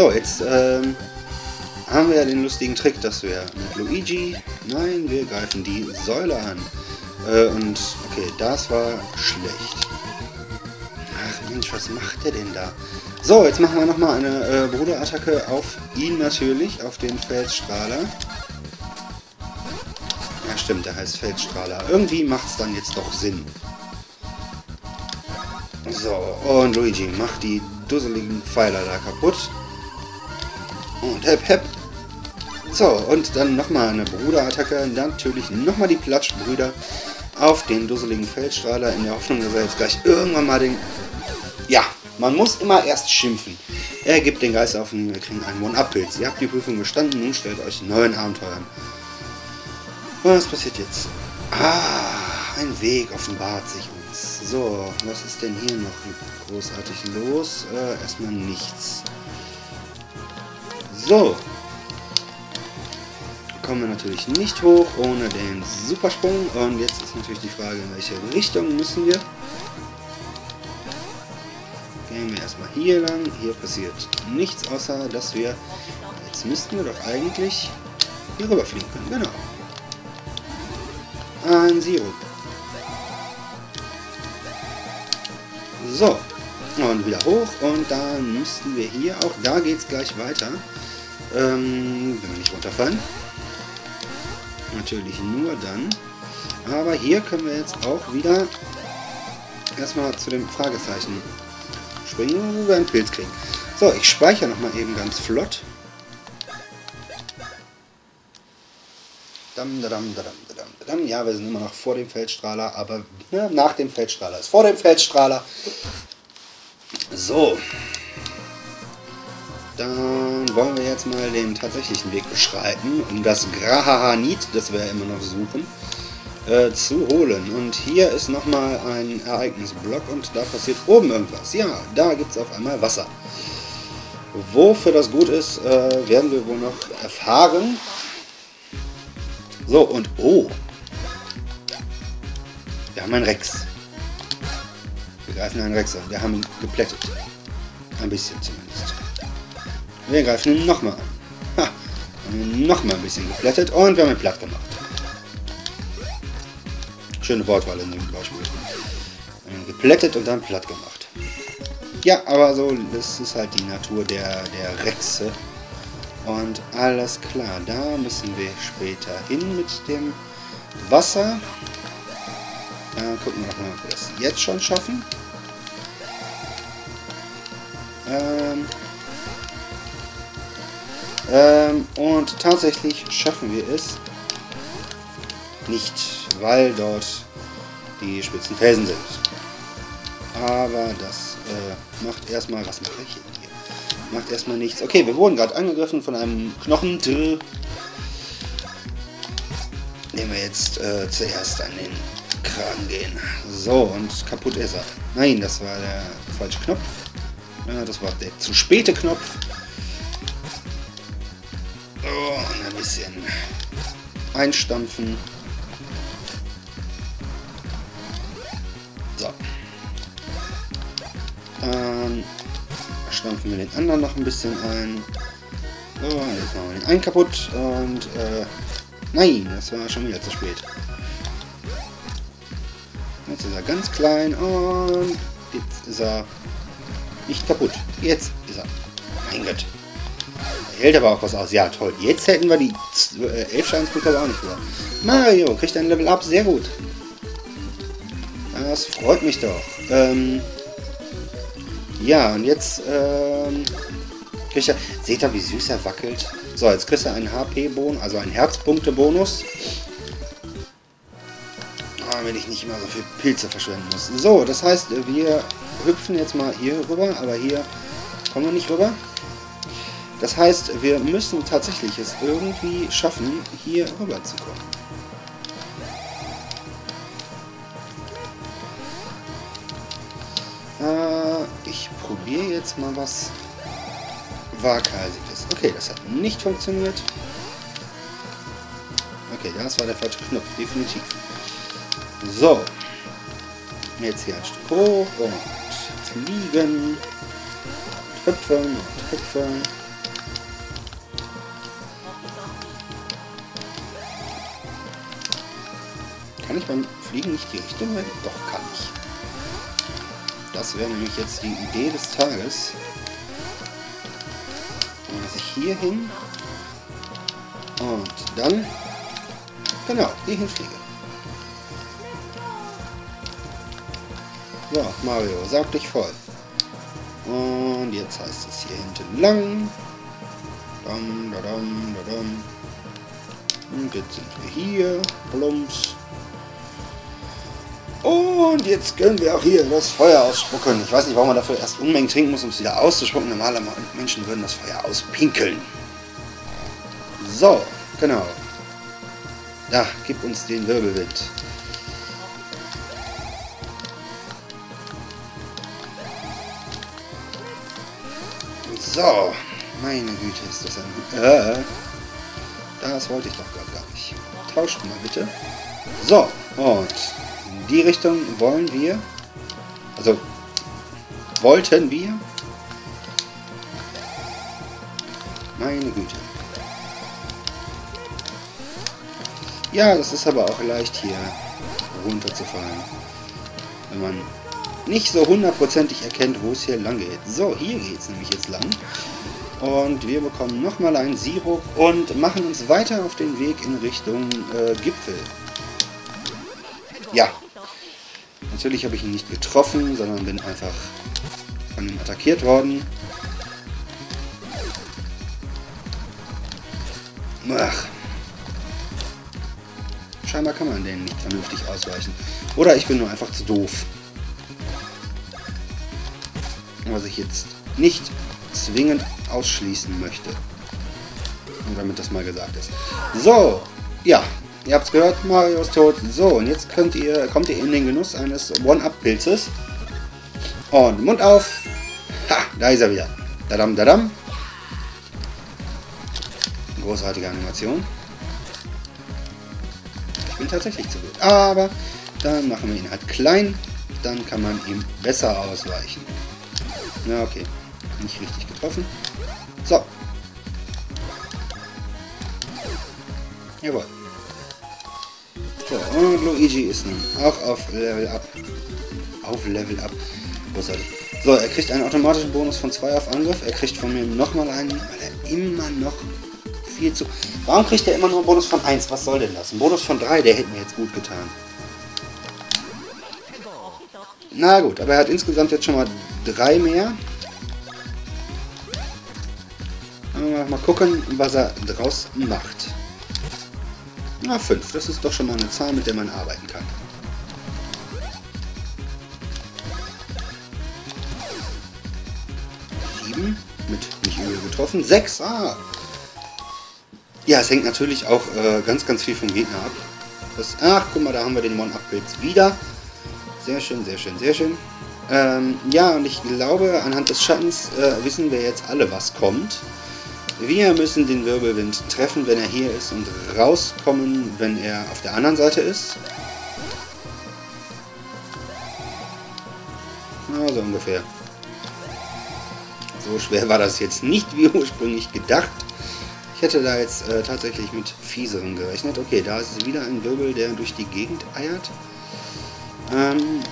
So, jetzt ähm, haben wir ja den lustigen Trick, dass wir mit Luigi... Nein, wir greifen die Säule an. Äh, und, okay, das war schlecht. Ach Mensch, was macht der denn da? So, jetzt machen wir nochmal eine äh, Bruderattacke auf ihn natürlich, auf den Felsstrahler. Ja stimmt, der heißt Felsstrahler. Irgendwie macht es dann jetzt doch Sinn. So, und Luigi macht die dusseligen Pfeiler da kaputt. Und hep hep. So, und dann nochmal eine Bruderattacke. Natürlich nochmal die Platschbrüder auf den dusseligen Feldstrahler in der Hoffnung, dass er jetzt gleich irgendwann mal den... Ja, man muss immer erst schimpfen. Er gibt den Geist auf und wir kriegen einen One-Up-Pilz. Ihr habt die Prüfung bestanden, nun stellt euch neuen Abenteuern. Was passiert jetzt? Ah, ein Weg offenbart sich uns. So, was ist denn hier noch großartig los? Äh, erstmal nichts. So. Kommen wir natürlich nicht hoch ohne den Supersprung. Und jetzt ist natürlich die Frage, in welche Richtung müssen wir. Gehen wir erstmal hier lang. Hier passiert nichts, außer dass wir... Jetzt müssten wir doch eigentlich hier rüberfliegen können. Genau. Ein Sirup. So. Und wieder hoch. Und dann müssten wir hier auch... Da geht es gleich weiter. Ähm, wenn wir nicht runterfallen. Natürlich nur dann. Aber hier können wir jetzt auch wieder erstmal zu dem Fragezeichen springen, wo wir einen Pilz kriegen. So, ich speichere nochmal eben ganz flott. Dam, dadam, dadam, dadam, dadam. Ja, wir sind immer noch vor dem Feldstrahler, aber ne, nach dem Feldstrahler ist vor dem Feldstrahler. So. Dann wollen wir jetzt mal den tatsächlichen Weg beschreiten, um das Grahahanit, das wir ja immer noch suchen, äh, zu holen. Und hier ist nochmal ein Ereignisblock und da passiert oben irgendwas. Ja, da gibt es auf einmal Wasser. Wofür das gut ist, äh, werden wir wohl noch erfahren. So, und oh. Wir haben einen Rex. Greifen einen Rex an. Wir haben ihn geplättet. Ein bisschen zumindest. Wir greifen ihn nochmal an. Ha, haben ihn nochmal ein bisschen geplättet und wir haben ihn platt gemacht. Schöne Wortwahl in dem Beispiel. Geplättet und dann platt gemacht. Ja, aber so, das ist halt die Natur der, der Rechse. Und alles klar, da müssen wir später hin mit dem Wasser. Äh, gucken wir nochmal, ob wir das jetzt schon schaffen. Ähm, ähm, und tatsächlich schaffen wir es nicht, weil dort die spitzen Felsen sind. Aber das äh, macht erstmal, was mache ich hier? Macht erstmal nichts. Okay, wir wurden gerade angegriffen von einem Knochen. Nehmen wir jetzt äh, zuerst an den Kragen gehen. So, und kaputt ist er. Nein, das war der falsche Knopf. Ja, das war der zu späte Knopf. Oh, ein bisschen einstampfen. So. Dann stampfen wir den anderen noch ein bisschen ein. So, jetzt machen wir den einen kaputt und äh, nein, das war schon wieder zu spät. Jetzt ist er ganz klein und jetzt ist er nicht kaputt. Jetzt ist er. Mein Gott. Er hält aber auch was aus. Ja, toll. Jetzt hätten wir die 11 Schadenspunkte aber auch nicht wieder. Mario kriegt ein Level Up. Sehr gut. Das freut mich doch. Ähm, ja, und jetzt ähm, kriegt er... Seht ihr, wie süß er wackelt? So, jetzt kriegt er einen HP-Bonus, also einen Herzpunkte-Bonus. Oh, wenn ich nicht immer so viel Pilze verschwenden muss. So, das heißt, wir hüpfen jetzt mal hier rüber, aber hier kommen wir nicht rüber. Das heißt, wir müssen tatsächlich es irgendwie schaffen, hier rüber zu kommen. Äh, ich probiere jetzt mal was Waghalsiges. Okay, das hat nicht funktioniert. Okay, das war der falsche Knopf, definitiv. So. Jetzt hier ein Stück hoch und fliegen und hüpfen hüpfen. Kann ich beim Fliegen nicht die Richtung wählen? Doch, kann ich. Das wäre nämlich jetzt die Idee des Tages. Dann lasse ich hier hin. Und dann, genau, hier hinfliegen. So, Mario, saug dich voll. Und jetzt heißt es hier hinten lang. Dam, da, dam, da, dam. Und jetzt sind wir hier. Plumps. Und jetzt können wir auch hier das Feuer ausspucken. Ich weiß nicht, warum man dafür erst Unmengen trinken muss, um es wieder auszuspucken. Normale Menschen würden das Feuer auspinkeln. So, genau. Da, gib uns den Wirbelwind. So, meine Güte, ist das ein... Äh, das wollte ich doch gar nicht. Tauscht mal bitte. So, und in die Richtung wollen wir... Also, wollten wir... Meine Güte. Ja, das ist aber auch leicht hier runterzufallen. Wenn man nicht so hundertprozentig erkennt, wo es hier lang geht. So, hier geht es nämlich jetzt lang. Und wir bekommen nochmal einen Sirup und machen uns weiter auf den Weg in Richtung äh, Gipfel. Ja. Natürlich habe ich ihn nicht getroffen, sondern bin einfach von ihm attackiert worden. Ach. Scheinbar kann man den nicht vernünftig ausweichen. Oder ich bin nur einfach zu doof was ich jetzt nicht zwingend ausschließen möchte. Und damit das mal gesagt ist. So, ja, ihr habt es gehört, Mario ist tot. So, und jetzt könnt ihr, kommt ihr in den Genuss eines One-Up-Pilzes. Und Mund auf. Ha, da ist er wieder. Dadam, dadam. Großartige Animation. Ich bin tatsächlich zu gut. Aber dann machen wir ihn halt klein. Dann kann man ihm besser ausweichen. Na, okay. Nicht richtig getroffen. So. Jawohl. So, und Luigi ist nun auch auf Level Up. Auf Level Up. Großartig. So, er kriegt einen automatischen Bonus von 2 auf Angriff. Er kriegt von mir nochmal einen, weil er immer noch viel zu... Warum kriegt er immer nur einen Bonus von 1? Was soll denn das? Ein Bonus von 3, der hätte mir jetzt gut getan. Na gut, aber er hat insgesamt jetzt schon mal drei mehr. Mal gucken, was er draus macht. Na, fünf. Das ist doch schon mal eine Zahl, mit der man arbeiten kann. Sieben. Mit nicht übel getroffen. Sechs. Ah. Ja, es hängt natürlich auch äh, ganz, ganz viel vom Gegner ab. Das, ach, guck mal, da haben wir den One-Upgrades wieder. Sehr schön, sehr schön, sehr schön. Ähm, ja, und ich glaube, anhand des Schattens äh, wissen wir jetzt alle, was kommt. Wir müssen den Wirbelwind treffen, wenn er hier ist und rauskommen, wenn er auf der anderen Seite ist. Ja, so ungefähr. So schwer war das jetzt nicht, wie ursprünglich gedacht. Ich hätte da jetzt äh, tatsächlich mit fieseren gerechnet. Okay, da ist wieder ein Wirbel, der durch die Gegend eiert. Ähm,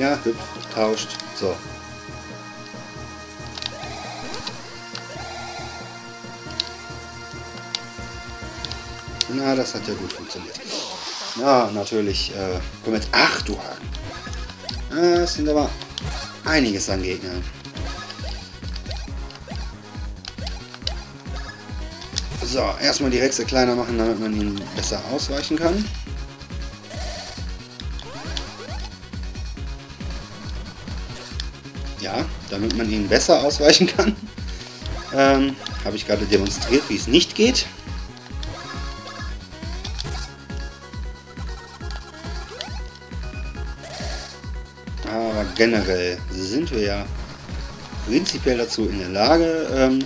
Ja, hüpft, tauscht. So. Na, das hat ja gut funktioniert. Ja, natürlich. Äh, kommen jetzt. Ach, du Haken. Das sind aber einiges an Gegnern. So, erstmal die Rexe kleiner machen, damit man ihn besser ausweichen kann. Damit man ihn besser ausweichen kann. Ähm, Habe ich gerade demonstriert, wie es nicht geht. Aber generell sind wir ja prinzipiell dazu in der Lage, ähm,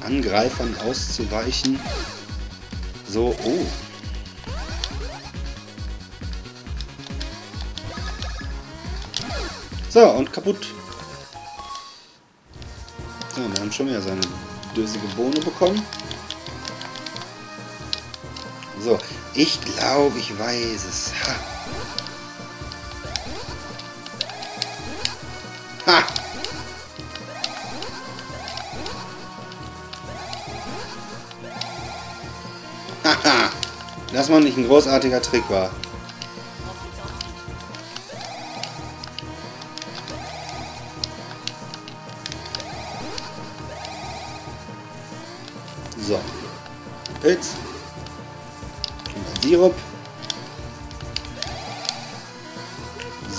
Angreifern auszuweichen. So, oh. So, und kaputt. So, wir haben schon wieder seine dösige Bohne bekommen. So, ich glaube, ich weiß es. Ha. Ha! Haha! Dass man nicht ein großartiger Trick war.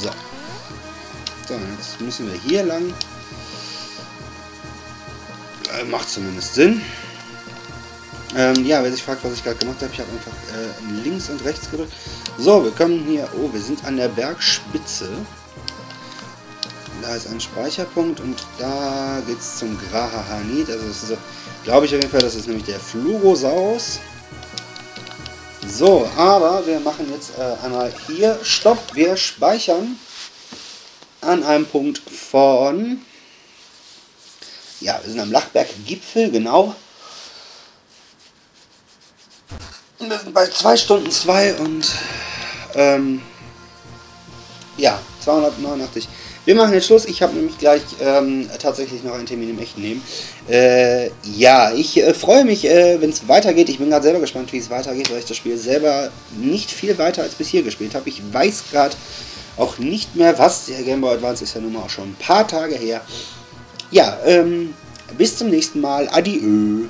So. So, jetzt müssen wir hier lang. Äh, macht zumindest Sinn. Ähm, ja, wer sich fragt, was ich gerade gemacht habe, ich habe einfach äh, links und rechts gedrückt. So, wir kommen hier. Oh, wir sind an der Bergspitze. Da ist ein Speicherpunkt und da geht es zum Grahahanit. Also glaube ich auf jeden Fall, das ist nämlich der Flugosaurus. So, aber wir machen jetzt äh, einmal hier Stopp. Wir speichern an einem Punkt von... Ja, wir sind am Lachberg-Gipfel, genau. Wir sind bei 2 Stunden 2 und... Ähm, ja, 289. Wir machen jetzt Schluss. Ich habe nämlich gleich ähm, tatsächlich noch einen Termin im echten Leben. Äh, ja, ich äh, freue mich, äh, wenn es weitergeht. Ich bin gerade selber gespannt, wie es weitergeht, weil ich das Spiel selber nicht viel weiter als bis hier gespielt habe. Ich weiß gerade auch nicht mehr was. Der Game Boy Advance ist ja nun mal auch schon ein paar Tage her. Ja, ähm, bis zum nächsten Mal. Adieu.